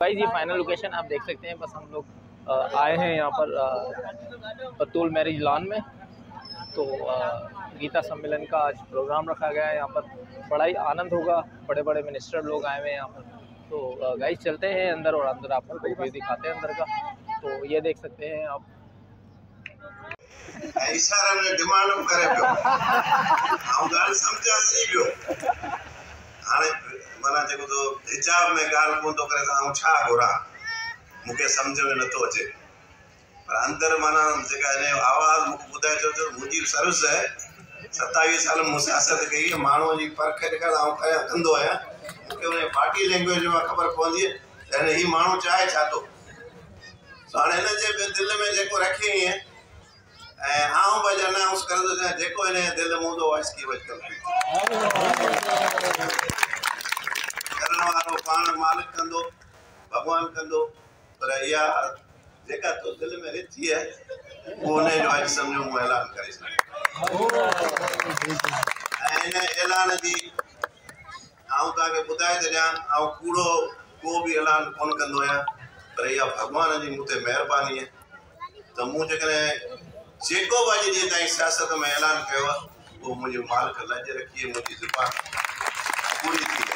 भाई जी final location आप देख सकते हैं बस हम लोग आए हैं यहाँ पर पतूल मैरिज लॉन में। तो गीता सम्मेलन का आज प्रोग्राम रखा गया है यहाँ पर बड़ा ही आनंद होगा बड़े बड़े मिनिस्टर लोग आए हुए हैं यहाँ पर। तो गाइस चलते हैं अंदर और अंदर आपको व्यू दिखाते हैं अंदर का। तो ये देख सकते हैं आप। इशारा में डिमांड करे पियो ऐं ॻाल्हि सम्झां अची पियो हाणे माना जेको तो हिजाब में ॻाल्हि कोन थो करे, त छा घुरां? मूंखे सम्झ में नथो अचे। पर अंदरि माना जेका हिन आवाज़ मूंखे ॿुधाए जो सर्विस आहे। साल मूं सियासत कई आहे, माण्हूअ जी परख जेका आउं कंदो लैंग्वेज में ख़बर पवंदी आहे, त चाहे छा थो। हाणे हिन जे दिलि में जेको रखी आहे, ऐं आउं बि अनाउंस चाहियाँ जेको जे में हूंदो करण वारो मालिक कंदो भॻवानु कंदो। पर इहा तो दिलि में रिथी आहे उहो हुनजो अॼु ऐलान करे ऐलान जी आउं तव्हांखे ॿुधाए कूड़ो, को बि ऐलान कोन कंदो आहियाँ, पर इहा भॻवान जी मूं ते महिरबानी आहे जेको सियासत में ऐलान कयो मालिक लज रखी, मुंहिंजी ज़ुबान पूरी थी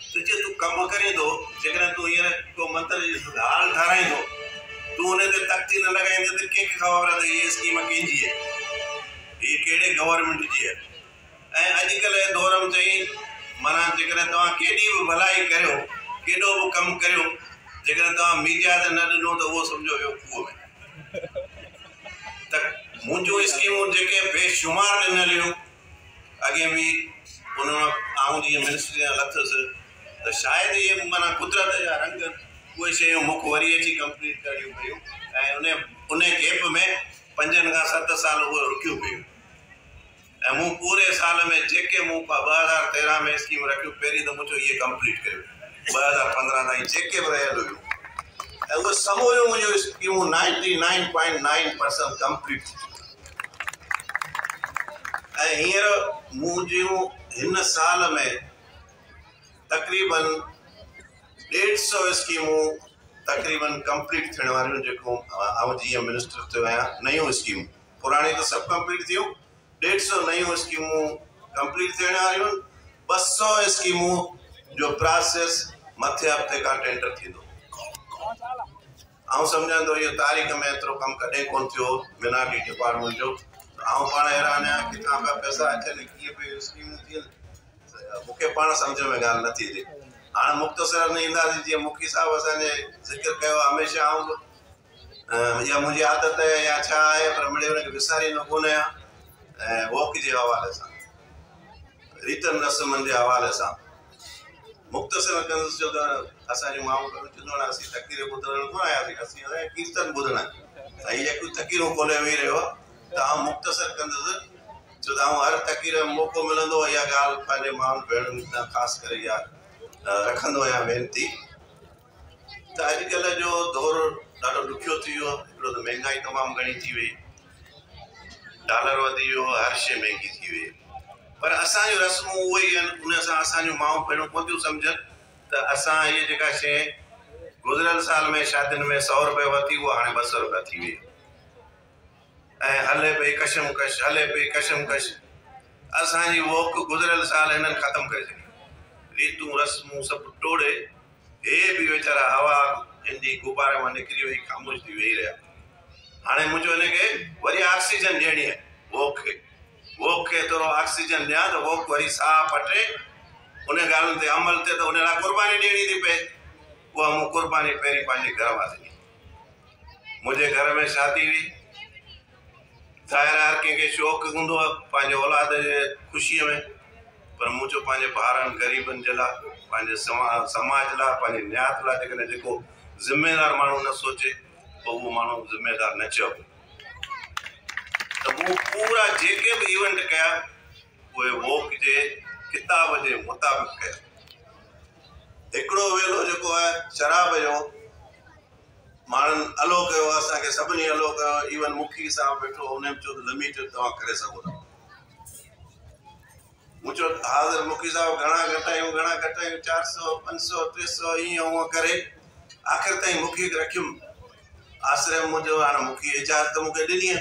त जे तूं कमु करे थो जेकॾहिं तूं हींअर को मंत्र हाल ठाराईंदो तूं हुन ते तख़्ती न लॻाईंदे त कंहिंखे ख़बर आहे त हीअ स्कीम कंहिंजी आहे हीअ कहिड़े गवर्नमेंट जी आहे ऐं अॼुकल्ह दौर में चई माना जेकॾहिं तव्हां केॾी भलाई करियो, केॾो बि कमु मीडिया ते न ॾिनो त उहो सम्झो वियो खूह में। त मुंहिंजूं स्कीमूं जेके बेशुमार ॾिनल हुयूं अॻे बि जीअं मिनिस्ट्री लथुसि त शायदि इहे माना कुदरत जा रंग शयूं मूंखे वरी अची कंप्लीट ऐं उन गेप में पंजनि खां सत साल ऐं मूं पूरे साल में जेके मूं हज़ार तेरहं में स्कीम रखियूं पहिरीं त मुंहिंजो इहे कंप्लीट कयो ॿ हज़ार पंद्रहं ताईं जेके बि रहियल ninety nine point nine percent complete ऐं साल में तक़रीबन ॾेढ सौ स्कीमूं तक़रीबन कंप्लीट थियण वारियूं जेको आउं जीअं मिनिस्टर थियो आहियाँ, नयूं स्कीमूं। पुराणी त सभु कंप्लीट थियूं ॾेढ सौ नयूं स्कीमूं कंप्लीट थियण वारियूं, ॿ सौ स्कीमूं जो प्रोसेस मथे हफ़्ते खां टेंडर थींदो। आउं सम्झां थो इहो तारीख़ में एतिरो कमु कॾहिं कोन थियो मिनाटी डिपार्टमेंट जो। आउं पाण हैरान आहियाँ किथां पिया पैसा अचनि, कीअं पई स्कीमूं थियनि। मूंखे पाण सम्झ में ॻाल्हि नथी अचे हाणे मुख़्तसिर में ईंदासीं मुखी साहिबु असांजे ज़िक्र कयो हमेशह आउं या मुंहिंजी आदत आहे या छा आहे पर मिड़े हुनखे विसारींदो कोन आहियाँ ऐं वॉक जे हवाले सां रीतन रस्मनि जे हवाले सां मुख़्तसिर कंदुसि छो त असांजूं माण्हू चवंदो तकीर ॿुधण कीर्तन ॿुधण ऐं जेकियूं तकीरूं खोले वेही रहियो मुख़्तसिर कंदुसि छो त हर तकीर में मौक़ो मिलंदो इहा ॻाल्हि पंहिंजे सां ख़ासि करे वेनिती। त अॼुकल्ह जो दौर ॾाढो ॾुखियो थी वियो, हिकिड़ो त महांगाई तमामु घणी थी वई। डॉलर वधी हर शइ महांगी थी वई। पर असांजूं रस्मूं उहे ई आहिनि, उन सां असांजूं माण्हू पहिरियों कोन थियूं सम्झनि। त साल में शादियुनि में सौ रुपए वरिती, उहा हाणे ॿ सौ थी वई। हले पई कशमकश हले पई कशमकश असांजी वोक गुज़िरियल साल हिननि ख़तमु करे रीतूं, रस्मूं सभु टोड़े, हे बि वीचारा हवा हिन गुब्बारे माँ निकिरी वई, ख़ामोश थी वेही रहिया। हाणे मुंहिंजो वरी ऑक्सीजन ॾियणी आहे, वोक वोक खे थोरो ऑक्सीजन ॾियाँ त वोक वरी साह पटे उन ते अमल थिए त उन लाइ क़ुर्बानी ॾियणी थी उहा मूं क़ुर्बानी पहिरीं घर ॾिनी। मुंहिंजे घर में शादी हुई। ज़ाहिर हर कंहिंखे शौक़ु हूंदो आहे पंहिंजे औलाद जे ख़ुशीअ में, पर मूं चयो पंहिंजे ॿारनि, ग़रीबनि जे लाइ, पंहिंजे समा, समाज लाइ, पंहिंजे न्यात लाइ जेकॾहिं जेको ज़िमेदार माण्हू न सोचे पोइ उहो माण्हू ज़िमेदार न चओ त मूं पूरा जेके बि इवेंट कया, उहे वोक जे, किताब जे मुताबिक़ कया। हिकिड़ो वेलो जेको आहे, शराब जो माण्हुनि अलो कयो असांखे सभिनी अलो कयो इवन मुखी साहब वेठो हुन चयो त लमी तव्हां करे सघो था मूं चयो हाज़िर मुखी साहिबु घणा घटायूं घणा घटायूं चारि सौ पंज सौ टे सौ ईअं हूअं करे आख़िर ताईं मुखी रखियुमि आश्रय मुंहिंजो हाणे मुखी इजाज़त मूंखे ॾिनी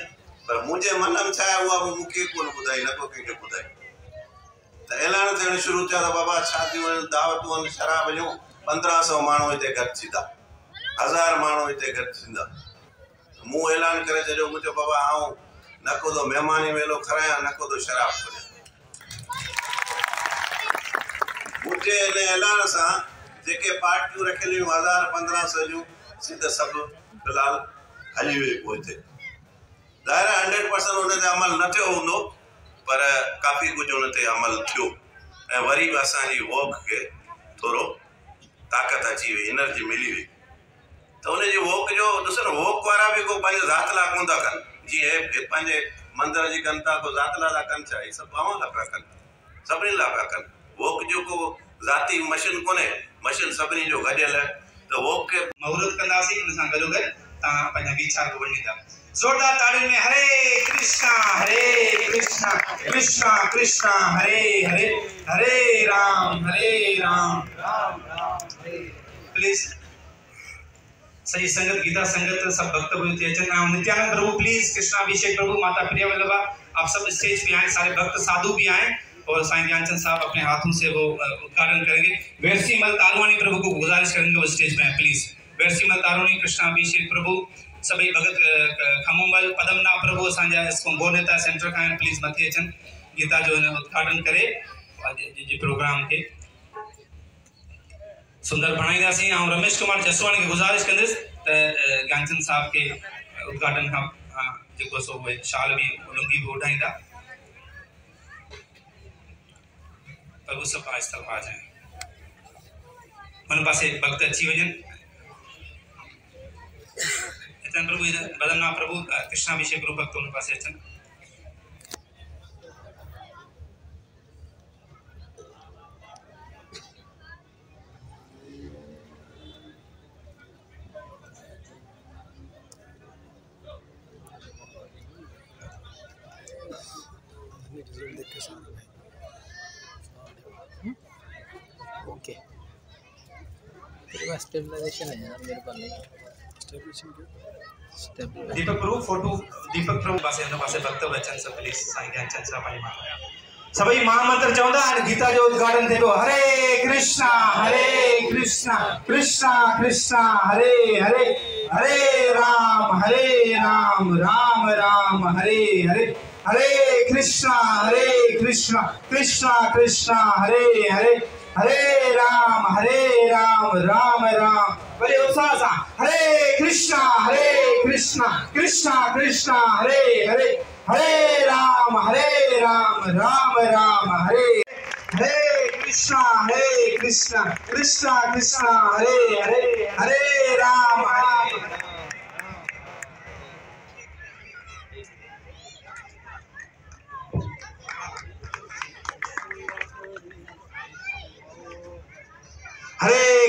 पर मुंहिंजे मन में छा आहे उहा बि मूंखे कोन ॿुधाई न को कंहिंखे ॿुधाई त ऐलान थियणु शुरू थिया त बाबा शादियूं आहिनि दावतूं आहिनि शराब जूं पंद्रहं सौ माण्हू हिते गॾु थींदा हज़ार माण्हू हिते गॾु थींदा मूं ऐलान करे छॾियो बाबा आऊँ न को थो महिमानी मेलो खारायां न को थो शराब खोलियाँ मुंहिंजे ऐलान सां जेके पार्टियूं रखियलु हज़ार पंद्रहं सौ जूं सिध सभु फ़िलहालु हली वई ज़ाहिर हंड्रेड परसेंट हुन ते अमल न थियो हूंदो पर काफ़ी हुन ते अमल थियो ऐं वरी बि असांजी वॉक खे थोरो ताक़त अची वई एनर्जी मिली वई त हुनजी वॉक जो न, वॉक वारा बि को ज़ात लाइ कोन था कनि। जीअं पंहिंजे मंदर जी कनि था ज़ात लाइ था कनि, छा इहे सभु अवां लाइ पिया कनि। सभिनी लाइ वॉक जो को ज़ाती मशीन कोन्हे, मशीन सभिनी जो गॾियल। त वॉक खे महूरत कंदासीं, हुन सां गॾोगॾु तव्हां ज़ोरदार ताड़ियुनि में हरे कृष्णा हरे कृष्णा कृष्णा कृष्णा, हरे हरे हरे राम हरे राम राम राम प्लीज़। सही संगत, गीता संगत, सब भक्त नित्यानंद प्रभु प्लीज़ कृष्णा अभिषेक प्रभु, माता प्रिया वल्लभा आप सब स्टेज पे आए, सारे भक्त, साधु भी आए, और साईं ज्ञानचंद साहब अपने हाथों से वो उद्घाटन करेंगे। वेरसीमल तारवानी प्रभु को गुजारिश करेंगे वो स्टेज पे प्लीज़ वेरसीमल तारवानी कृष्णा अभिषेक प्रभु, सभी भगत खमोमल पदमना प्रभु असांजा नेता सेंटर आहिनि प्लीज़ मथे अचनि गीता जो उद्घाटन करे प्रोग्राम खे सुंदर बणाईंदासीं ऐं रमेश कुमार जसवाणी खे गुज़ारिश कंदुसि त ज्ञानचंद साहब खे उद्घाटन खां अ, जेको सो उहे शाल बि लुंगी बि उॾाईंदा प्रभु सभु आहिस्ता आ जाए हुन पासे भक्त अची अचनि प्रभु बदननाथ प्रभु कृष्णाभिषेक प्रभु भक्त हुन पासे अचनि स्टेबलाइजेशन है यार मेरे पास नहीं दीपक प्रभु फ़ोटो दीपक प्रभु सभु महामंत्र चवंदा हाणे गीता जो उद्घाटन थिए पियो हरे कृष्णा हरे कृष्णा कृष्णा कृष्णा हरे हरे हरे राम हरे राम राम राम हरे हरे हरे कृष्णा हरे कृष्णा कृष्णा कृष्णा हरे हरे। हरे राम हरे राम राम राम। बड़े उत्साह सां, हरे कृष्णा हरे कृष्णा कृष्णा कृष्णा, हरे हरे हरे राम हरे राम राम राम, हरे। हरे कृष्णा हरे कृष्णा कृष्णा कृष्णा, हरे हरे हरे राम, हरे राम हरे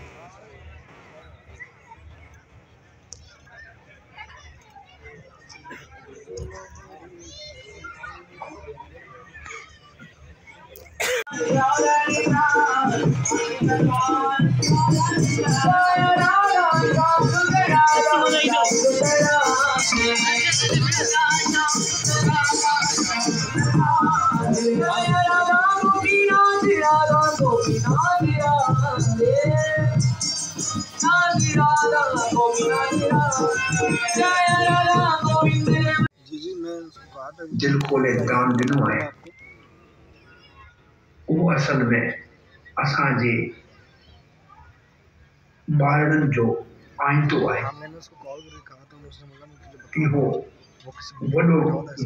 दिल खोले दान ॾिनो आहे उहो असल में असांजे ॿारनि जो आईंदो आहे हाँ इहो वो वॾो ऐसा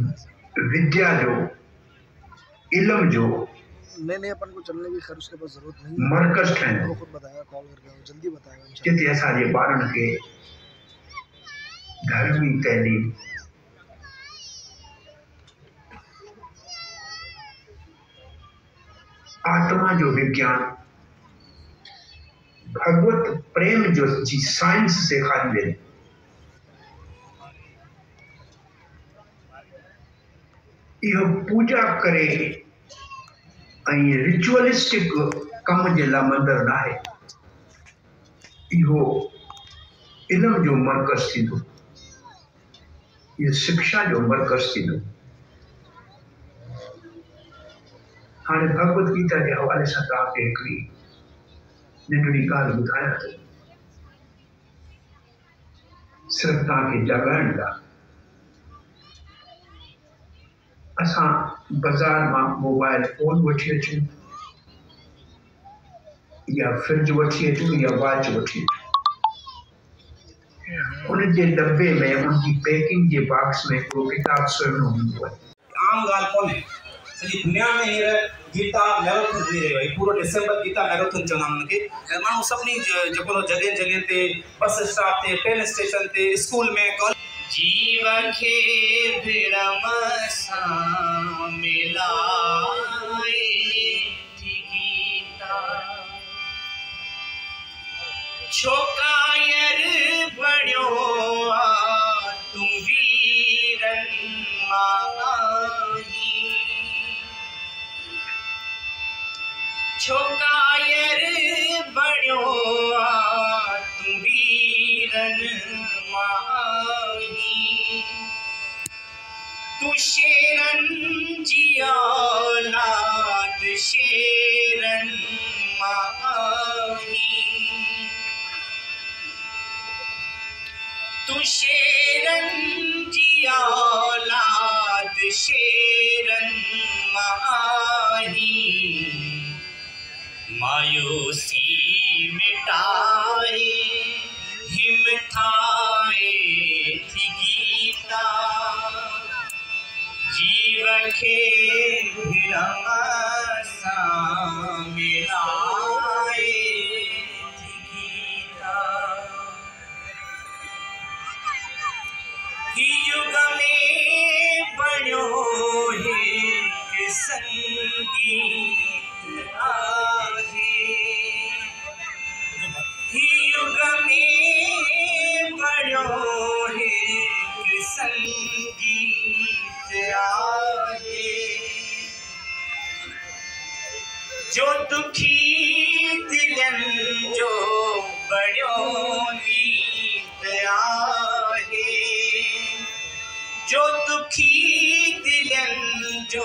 विद्या जो इल्म जो नहीं नहीं अपन को चलने की खैर उसके पास ज़रूरत नहीं है। मर्कज़ वो खुद बताएगा कॉल करके वो जल्दी बताएगा। इंशाल्लाह जिते असांजे ॿारनि खे धर्मी तइलीम आत्मा जो विज्ञान, भगवत प्रेम जो जी साइंस सेखारी वेंदी इहो पूजा करे रिचुअलिस्टिक कम जे लाइ मंदरु न आहे इहो इल्म जो मर्कज़ थींदो इहो शिक्षा जो मर्कज़ थींदो हाणे भगवत गीता जे हवाले सां तव्हांखे हिकिड़ी नंढड़ी ॻाल्हि ॿुधायां थो। सिर्फ़ु तव्हांखे जॻाइण लाइ। असां बाज़ार माँ मोबाइल फ़ोन वठी अचूं, या फ्रिज वठी अचूं, या वॉच वठी अचूं। जे में उनजी पैकिंग जे बॉक्स में हिकिड़ो किताबु सुहिणो हूंदो आहे। आम ॻाल्हि कोन्हे। सॼी दुनिया में हींअर गीता मैराथन थी रहियो आहे पूरो डिसंबर गीता मैराथन चवंदा आहिनि हुनखे ऐं माण्हू सभिनी जेको जॻह जॻह ते बस स्टॉप ते ट्रेन स्टेशन ते स्कूल में कॉलेज जीव खे भ्रम सां मिलाए छोकायर बणियो आ तूं वीरन माँ आहीं। तूं शेरन जी औलाद शेरन माँ आहीं। तू शेरन जी औलाद शेरन माही मायूसी मिटाए हिमथाए थी गीता। जीव खे भ्रम मिलाए गीता। युग में हिकु संगीत दिलनि जो दुखी दिलनि जो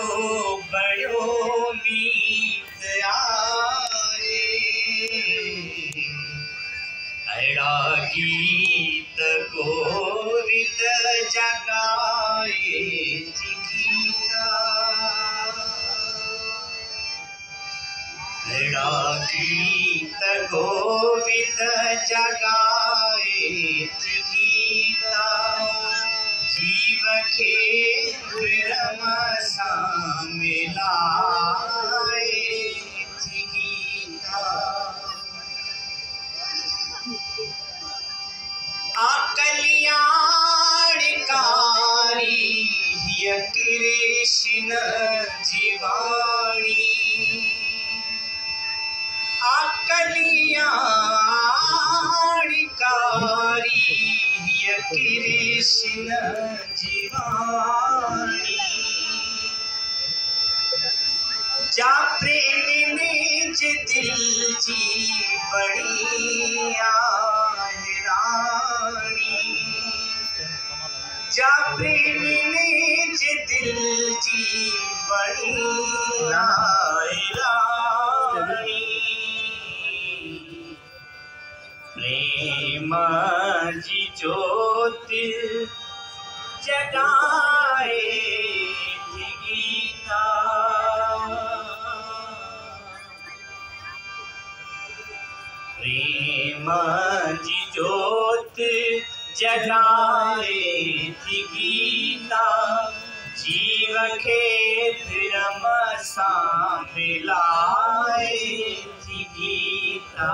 गीत आहे अहिड़ा गीत जगाए गीत गोविंद जगाए। कृष्ण जीवाणी जा प्रेम में जे दिल जी बड़ी राणी जा प्रेम में जे दिल जी बड़ी जी ज्योति जगाए गीता प्रेम जी ज्योति जगाए थी गीता जीव खे धर्म सां मिलाए थी गीता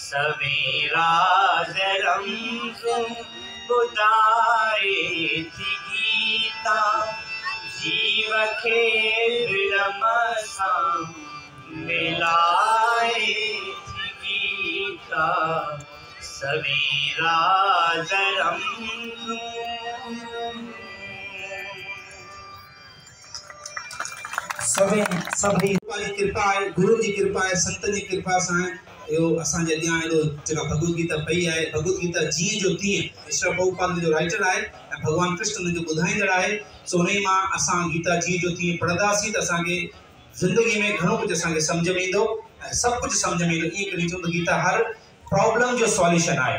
सवेरा थी गीता। जीव खे धर्म सां मिलाए थी गीता सवेरा सभी। सभी कृपा आहे गुरू जी कृपा आहे संतनि जी कृपा सां इहो असांजे अॻियाँ एॾो जेका भगवत गीता पई आहे, भगवत गीता जीअं जो तीअं, ईश्वर प्रभुपाद जो राइटर आहे ऐं कृष्ण हुन जो ॿुधाईंदड़ आहे, सो उन ई माँ गीता जीअं जो तीअं पढ़ंदासीं त असांखे ज़िंदगी में घणो कुझु असांखे सम्झ में ईंदो ऐं सभु कुझु में ईंदो, ईअं कॾहिं चऊं गीता हर प्रॉब्लम जो सॉल्यूशन आहे।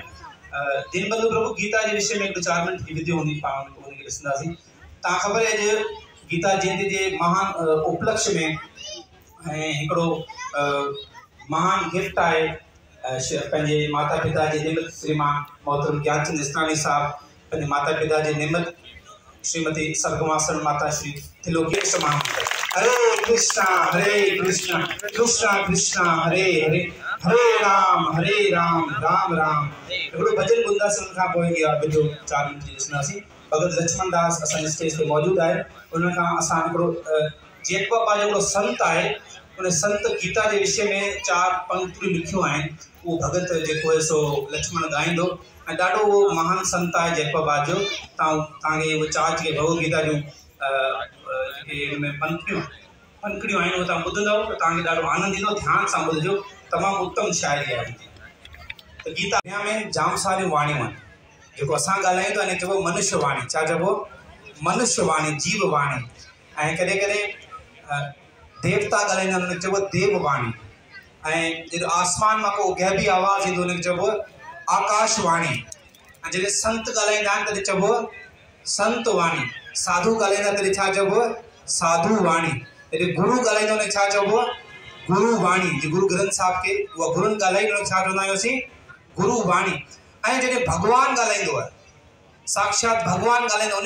दीनबंधु प्रभु, गीता जे विषय में हिकु चारि मिंट जी विधियो हूंदी, पाण हुनखे ॾिसंदासीं। तव्हां ख़बर आहे अॼु गीता जयंती जे महान उपलक्ष्य में ऐं महान गिफ्ट अ, पंहिंजे माता पिता जे निमित श्रीमान मोहतरम ज्ञानचंद इस्लामी साहब पंहिंजे माता पिता जे निमित श्रीमती सर्गवासन माता श्री त्रिलोकेश महामंत्र हरे कृष्णा हरे कृष्णा कृष्णा कृष्णा हरे हरे हरे राम हरे राम राम राम। हिकिड़ो भॼन ॿुधंदासीं हुन खां पोइ इहा ॿुधो चारि मिंट ॾिसंदासीं भगत लक्ष्मण दास असांजे स्टेज ते मौजूदु आहे उन खां असां जेको पंहिंजो हिकिड़ो संत आहे उन संत गीता जे विषय में चारि पंक्तियूं लिखियूं आहिनि उहो भगत जेको आहे सो लक्ष्मण ॻाईंदो ऐं ॾाढो महान संत आहे जयपाबाद जो। तव्हां तव्हांखे उहे चारि जेके भगवत गीता जूं जेके हिन में पंक्तियूं पंखड़ियूं आहिनि, उहे तव्हां त आनंद ईंदो, ध्यानु सां ॿुधिजो। तमामु उत्तम शाइरी आहे त गीता दुनिया में जाम सारियूं वाणियूं आहिनि। जेको असां ॻाल्हायूं था हिन चइबो मनुष्य वाणी छा चइबो? मनुष्य वाणी जीव वाणी ऐं कॾहिं कॾहिं देवता ॻाल्हाईंदा आहिनि हुनखे चइबो देव वाणी। ऐं आसमान माँ को गहबी आवाज़ ईंदो हुनखे चइबो आकाश वाणी ऐं संत ॻाल्हाईंदा आहिनि तॾहिं संत साधू ॻाल्हाईंदा चइबो? साधू वाणी। जॾहिं गुरू ॻाल्हाईंदा हुनखे छा गुरू गुरू ग्रंथ साहिब खे उहा गुरुनि ॻाल्हाई हुनखे छा चवंदा आहियूं असीं गुरू वाणी। ऐं जॾहिं भॻवानु ॻाल्हाईंदो आहे, साक्षात भॻवानु ॻाल्हाईंदो आहे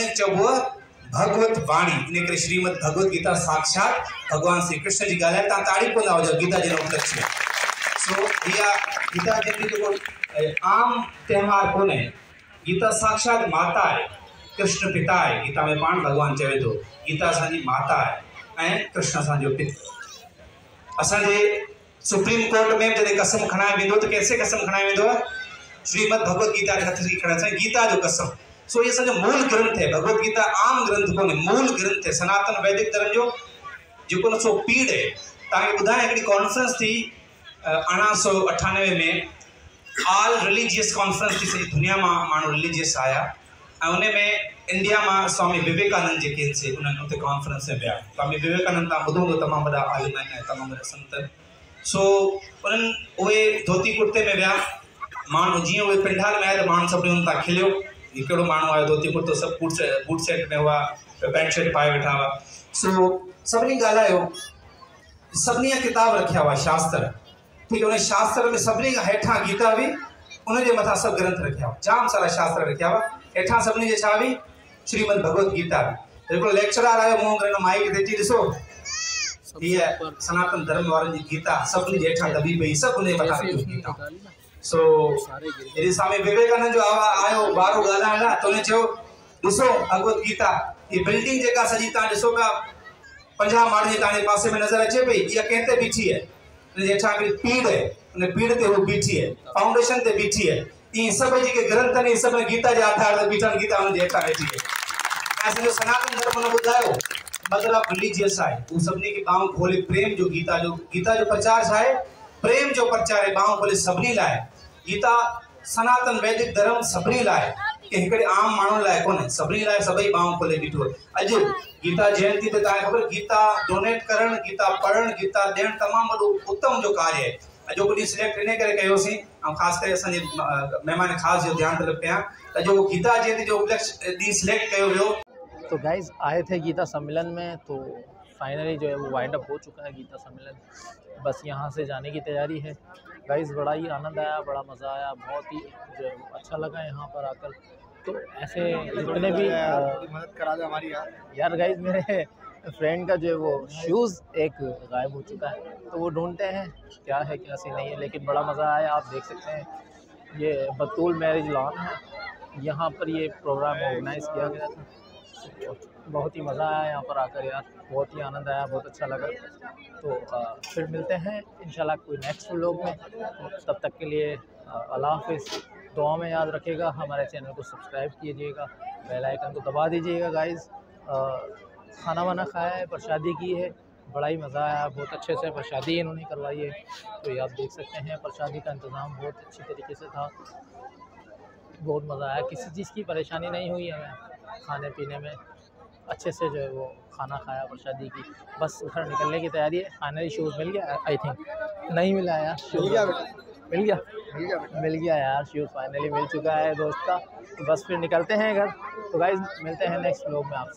भगवत वाणी इन श्रीमद भगवत गीता साक्षात भगवान श्री कृष्ण जी ॻाल्हाए तव्हां तारीफ़ कंदा हुजो गीता जे उपलक्ष्य में सो इहा गीता जयंती जेको अ, आम त्योहार कोन्हे गीता साक्षात माता आहे कृष्ण पिता आहे गीता में पाण भॻवानु चवे थो गीता असांजी माता आहे ऐं कृष्ण असांजो पिता। असांजे सुप्रीम कोर्ट में जॾहिं कसम खणाए वेंदो त कैसे कसम वेंदो आहे श्रीमद भगवत गीता जे हथ जी गीता जो कसम। सो इहे असांजो मूल ग्रंथ आहे भगवत गीता आम ग्रंथ कोन्हे मूल ग्रंथ आहे सनातन वैदिक धर्म जो जेको सो पीढ़ आहे तव्हांखे कॉन्फ्रेंस थी अरिड़हं सौ अठानवे में। ऑल रिलीजियस कॉन्फ्रेंस थी सॼी दुनिया माँ माण्हू रिलीजियस आया। उन में इंडिया माँ स्वामी विवेकानंद जेके से उन्हनि कॉन्फ्रेंस में विया स्वामी विवेकानंद तव्हां ॿुधो हूंदो तमामु वॾा आलिम आहिनि ऐं संत सो उन्हनि धोती कुर्ते में विया माण्हू जीअं पिंडार में आया, त माण्हू सभिनी हुन कहिड़ो माण्हू आयो धोती कुर्तो सभु बूट सेट बूट सेट में हुआ पैंट शर्ट पाए वेठा हुआ सो सभिनी ॻाल्हायो सभिनी जा किताब रखिया हुआ शास्त्र. ठीकु आहे उन शास्त्र में सभिनी खां हेठां गीता हुई उनजे मथां सभु ग्रंथ रखिया हुआ जाम सारा शास्त्र रखिया हुआ हेठां सभिनी जे छा हुई श्रीमद भगवत गीता हुई हिकिड़ो लेक्चरार आयो मूं वटि माइक ते अची ॾिसो हीअ सनातन धर्म वारनि जी गीता सभिनी जे हेठां दॿी पई सभु उनजे मथां गीता सो जॾहिं स्वामी विवेकानंद जो आवा आयो ॿारो ॻाल्हाइण लाइ त हुन चयो ॾिसो भगवत गीता हीअ बिल्डिंग जेका सॼी तव्हां ॾिसो पिया पंजाह माण्हुनि जे तव्हांजे पासे में नज़र अचे पई, इहा कंहिं ते बीठी आहे? हुनजे हेठां हिकिड़ी पीढ़ आहे हुन पीढ़ ते हू बीठी आहे फाउंडेशन ते बीठी आहे। ईअं सभु जेके ग्रंथ इहे सभु गीता जे आधार ते बीठा गीता हुनजे हेठां वेठी आहे। ऐं असांजो सनातन धर्म हुन ॿुधायो ऑफ़ रिलीजियस आहे। हू सभिनी खे ॿाहूं खोले प्रेम जो गीता जो गीता जो प्रचार छा प्रेम जो प्रचार आहे ॿाहूं खोले सभिनी लाइ। गीता, सनातन वैदिक धर्म सभिनी लाइ की हिकिड़े आम माण्हुनि लाइ कोन्हे। सभिनी लाइ सभई ॿाहूं खोले बीठो अॼु गीता जयंती ते तव्हांखे ख़बर, गीता डोनेट करणु, गीता पढ़णु, गीता ॾियणु तमामु वॾो उत्तम जो कार्य आहे। जो कुझु सिलेक्ट इन करे कयोसीं, ऐं ख़ासि करे असांजे महिमान ख़ासि जो ध्यानु तलब कयां त जो गीता जयंती जो ॾींहुं सिलेक्ट कयो वियो। तो गाइज़ आए थे गीता सम्मेलन में तो फाइनली जो है वो वाइंड अप हो चुका है गीता सम्मेलन। बस यहाँ से जाने की तैयारी है। गाइज़ बड़ा ही आनंद आया बड़ा मज़ा आया बहुत ही अच्छा लगा यहाँ पर आकर। तो ऐसे जितने भी मदद करा दे हमारी यार। यार गाइज़ मेरे फ्रेंड का जो है वो शूज़ एक गायब हो चुका है तो वो ढूंढते हैं क्या है क्या सी नहीं है लेकिन बड़ा मज़ा आया आप देख सकते हैं। ये बतूल मैरिज लॉन है। यहाँ पर ये प्रोग्राम ऑर्गेनाइज़ किया गया था। बहुत ही मज़ा आया यहाँ पर आकर यार। बहुत ही आनंद आया बहुत अच्छा लगा। तो अ, फिर मिलते हैं इंशाल्लाह कोई नेक्स्ट व्लॉग में। तो तब तक के लिए अल्लाह हाफिज़। दुआ में याद रखिएगा हमारे चैनल को सब्सक्राइब कीजिएगा बेल आइकन को दबा दीजिएगा गाइज़ खाना वाना खाया है प्रसादी की है बड़ा ही मज़ा आया बहुत अच्छे से प्रसादी इन्होंने करवाई है। तो ये आप देख सकते हैं प्रसादी का इंतज़ाम बहुत अच्छी तरीके से था। बहुत मज़ा आया किसी चीज़ की परेशानी नहीं हुई हमें। खाने पीने में अच्छे से जो है वो खाना खाया प्रसादी की। बस घर निकलने की तैयारी है। फाइनली शूज़ मिल गया आई थिंक नहीं मिला यार शूज़ मिल गया मिल गया? यार शूज़ फाइनली मिल चुका है दोस्त का। तो बस फिर निकलते हैं घर। तो गाइज़ मिलते हैं नेक्स्ट लोग में आपसे।